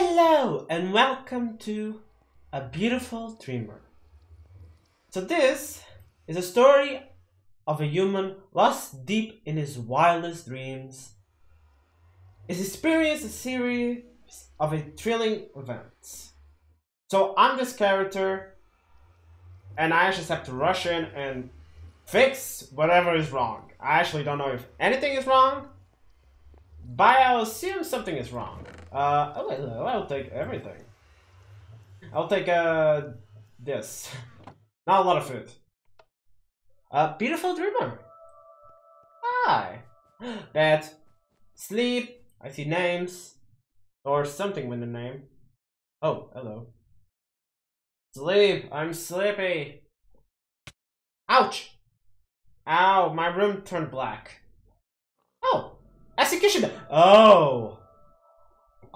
Hello and welcome to A Beautiful Dreamer. So, this is a story of a human lost deep in his wildest dreams. His experience a series of a thrilling events. So, I'm this character, and I just have to rush in and fix whatever is wrong. I actually don't know if anything is wrong, but I'll assume something is wrong. Uh, I'll take everything. I'll take, uh, this. Not a lot of food. Uh, beautiful dreamer. Hi. Bed. Sleep. I see names. Or something with a name. Oh, hello. Sleep. I'm sleepy. Ouch. Ow, my room turned black. Oh, execution. Oh.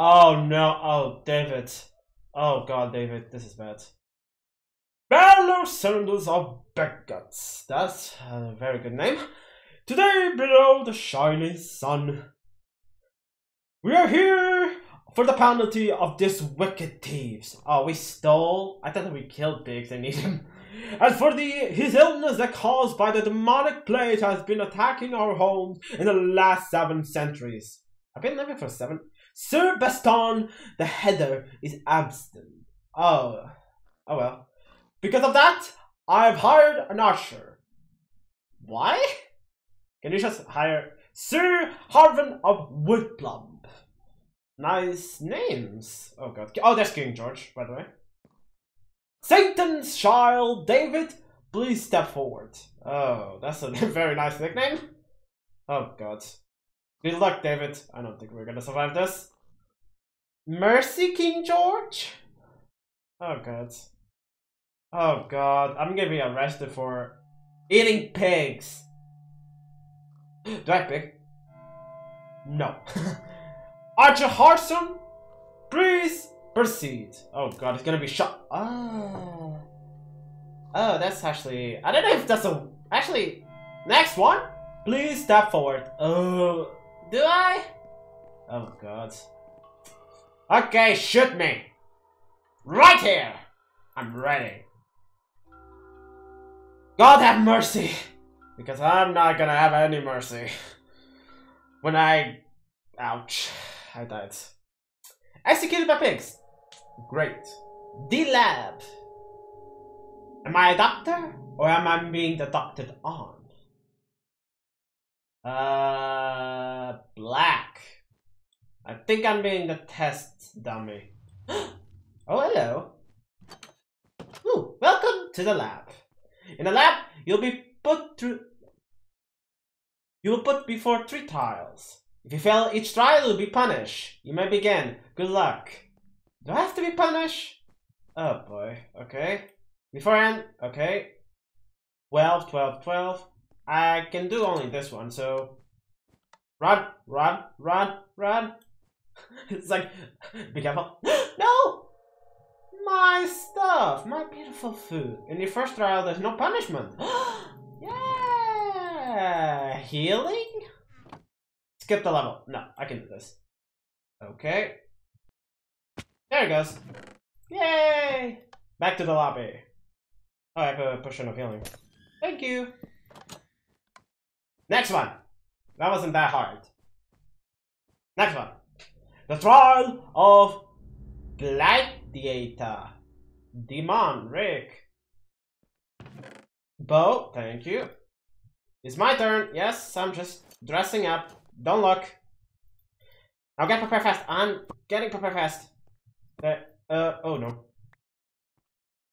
Oh no. Oh, David. Oh god, David, this is bad. Valor Cylinders of Beckguts. That's a very good name. Today, below the shining sun, we are here for the penalty of this wicked thieves. Oh, we stole? I thought we killed pigs and eat him. As for the his illness that caused by the demonic plague has been attacking our homes in the last seven centuries. I've been living for seven. Sir Baston, the header, is absent. Oh, oh well. Because of that, I've hired an archer. Why? Can you just hire Sir Harvin of Woodplumb? Nice names. Oh god. Oh, there's King George, by the way. Satan's child, David, please step forward. Oh, that's a very nice nickname. Oh god. Good luck, David. I don't think we're gonna survive this. Mercy, King George? Oh god. Oh god, I'm gonna be arrested for eating pigs. Do I pig? No. Archer Harson, please proceed. Oh god, it's gonna be shot. Oh. Oh, that's actually. I don't know if that's a. Actually, next one. Please step forward. Oh, do I? Oh god. Okay, shoot me. Right here. I'm ready. God have mercy. Because I'm not gonna have any mercy. When I... Ouch. I died. Executed by pigs. Great. The lab. Am I a doctor? Or am I being deducted on? Uh, black. I think I'm being the test dummy. oh, hello. Ooh, welcome to the lab. In the lab, you'll be put through. You will put before three trials. If you fail each trial, you'll be punished. You may begin. Good luck. Do I have to be punished? Oh boy. Okay. Beforehand. Okay. 12, 12, 12. I can do only this one, so. Run, run, run, run. it's like, be careful. no! My stuff, my beautiful food. In the first trial, there's no punishment. yeah! Healing? Skip the level. No, I can do this. Okay. There it goes. Yay! Back to the lobby. Oh, I have a potion of healing. Thank you. Next one. That wasn't that hard. Next one. The trial of Gladiator. Demon, Rick. Bo, thank you. It's my turn. Yes, I'm just dressing up. Don't look. Now get prepared fast. I'm getting prepared fast. Uh, uh oh no.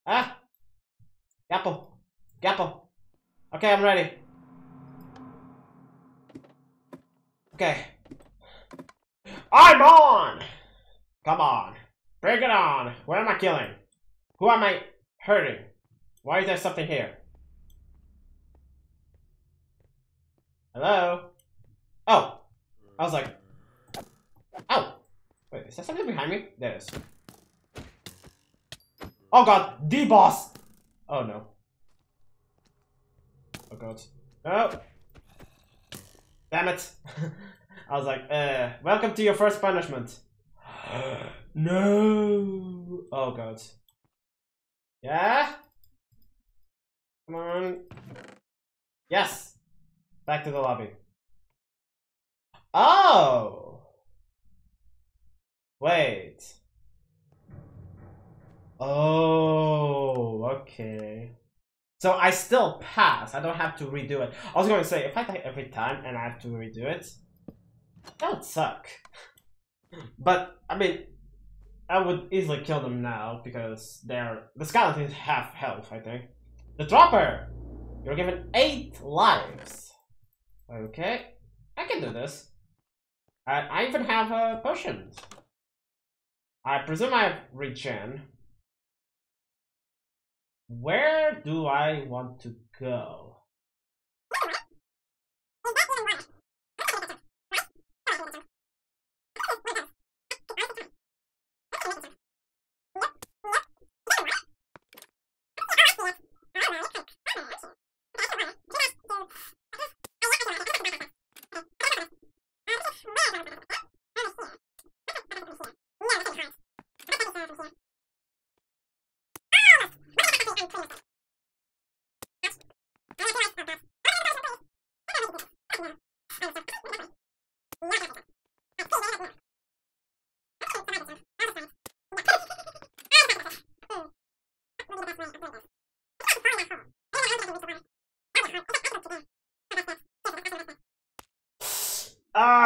Ah! Gapple. Gapple. Okay, I'm ready. Okay. I'm on! Come on. Bring it on. What am I killing? Who am I hurting? Why is there something here? Hello? Oh. I was like... Oh. Wait, is there something behind me? There is. Oh god, the boss! Oh no. Oh god. Oh! Damn it! I was like, uh, welcome to your first punishment. No. Oh god. Yeah. Come on. Yes. Back to the lobby. Oh. Wait. Oh, okay. So I still pass. I don't have to redo it. I was going to say, if I die every time and I have to redo it, that would suck. But, I mean, I would easily kill them now because they're... The skeleton is half health, I think. The dropper! You're given 8 lives. Okay. I can do this. I, I even have uh, a potion. I presume I have regen. Where do I want to go?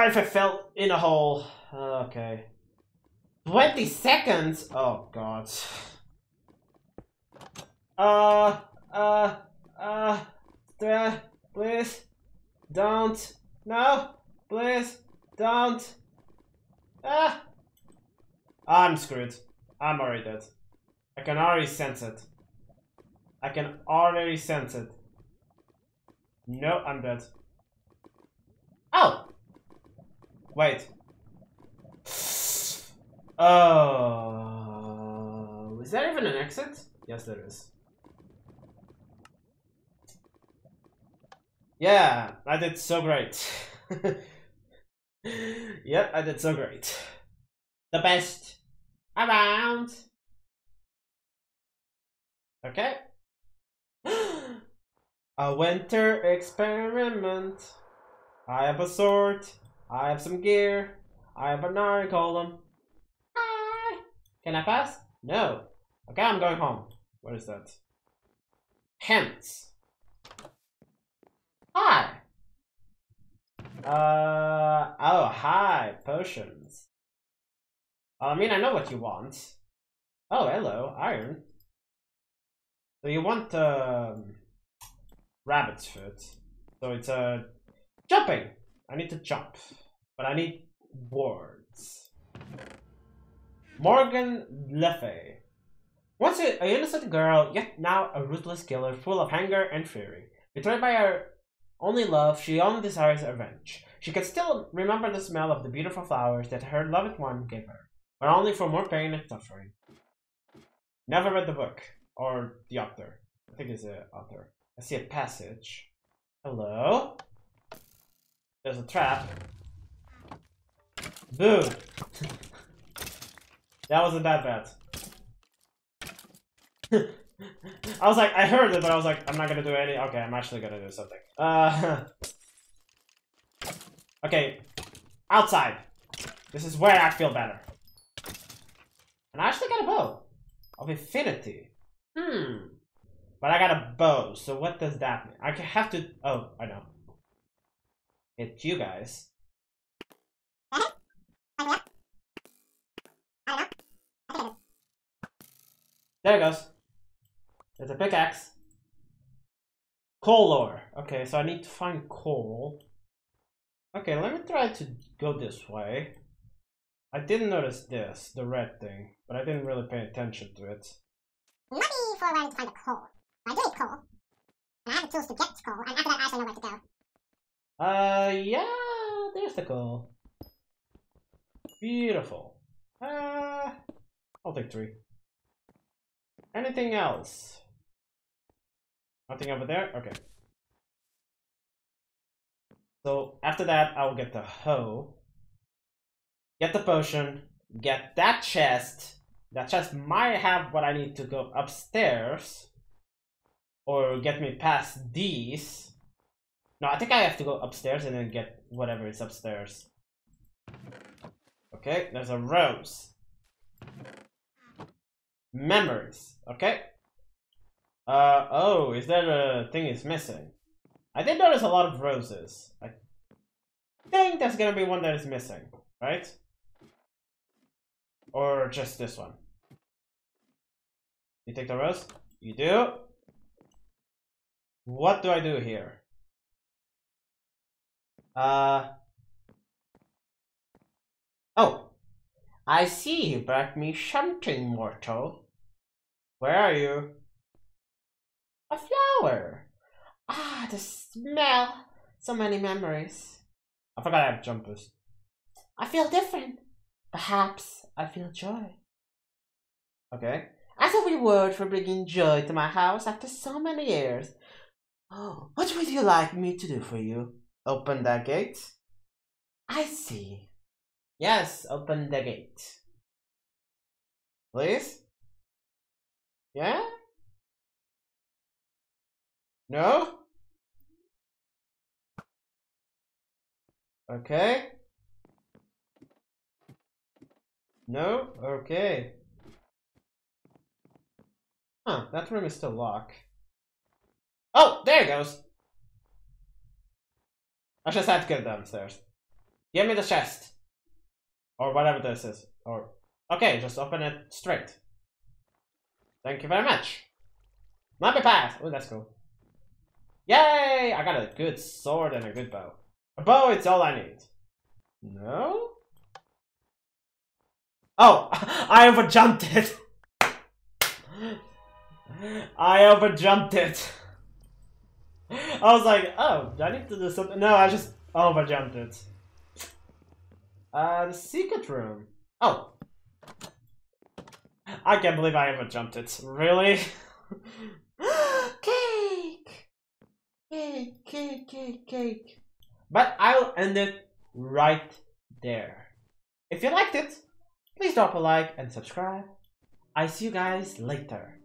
If I fell in a hole. Okay. 20 seconds? Oh, God. Uh, uh, uh, uh, please, don't, no, please, don't. Ah, I'm screwed. I'm already dead. I can already sense it. I can already sense it. No, I'm dead. Oh! Wait. Oh, is there even an exit? Yes, there is. Yeah, I did so great. yep, I did so great. The best around. Okay. A winter experiment. I have a sword. I have some gear. I have an iron column. Hi. Can I pass? No. Okay, I'm going home. What is that? Hence. Hi. Uh, oh, hi, potions. I mean, I know what you want. Oh, hello, iron. So you want, um, rabbit's foot. So it's, uh, jumping. I need to jump. But I need words. Morgan Lefay. Once a, a innocent girl, yet now a ruthless killer full of anger and fury. Betrayed by her only love, she only desires revenge. She can still remember the smell of the beautiful flowers that her loved one gave her, but only for more pain and suffering. Never read the book, or the author. I think it's the author. I see a passage. Hello? There's a trap. Boom! that wasn't that bad. I was like, I heard it, but I was like, I'm not gonna do any. Okay, I'm actually gonna do something. Uh, okay, outside. This is where I feel better. And I actually got a bow of infinity. Hmm. But I got a bow, so what does that mean? I have to. Oh, I know. It's you guys. There it goes. There's a pickaxe. Coal ore. Okay, so I need to find coal. Okay, let me try to go this way. I didn't notice this, the red thing, but I didn't really pay attention to it. Money for where to find the coal. I do need coal. And I have the tools to get coal, and after that I actually know where to go. Uh, yeah, there's the coal. Beautiful. Uh, I'll take three. Anything else? Nothing over there? Okay. So after that, I will get the hoe, get the potion, get that chest. That chest might have what I need to go upstairs. Or get me past these. No, I think I have to go upstairs and then get whatever is upstairs. Okay, there's a rose. Memories. Okay. Uh, oh, is that a thing is missing? I did notice a lot of roses. I think there's gonna be one that is missing, right? Or just this one? You take the rose? You do? What do I do here? Uh. Oh. I see you brought me something, mortal. Where are you? A flower. Ah, the smell. So many memories. I forgot I have jumpers. I feel different. Perhaps I feel joy. Okay. As a reward for bringing joy to my house after so many years. Oh, what would you like me to do for you? Open the gate? I see. Yes, open the gate. Please? Yeah? No? Okay. No? Okay. Huh, that room is still locked. Oh, there it goes. I just had to get downstairs. Give me the chest. Or whatever this is. Or okay, just open it straight. Thank you very much. Let me pass. Oh, that's cool. Yay! I got a good sword and a good bow. A bow, it's all I need. No? Oh, I overjumped it. I overjumped it. I was like, oh, do I need to do something? No, I just overjumped it. Uh, the secret room. Oh. I can't believe I overjumped it. Really? cake! Cake, cake, cake, cake. But I'll end it right there. If you liked it, please drop a like and subscribe. I see you guys later.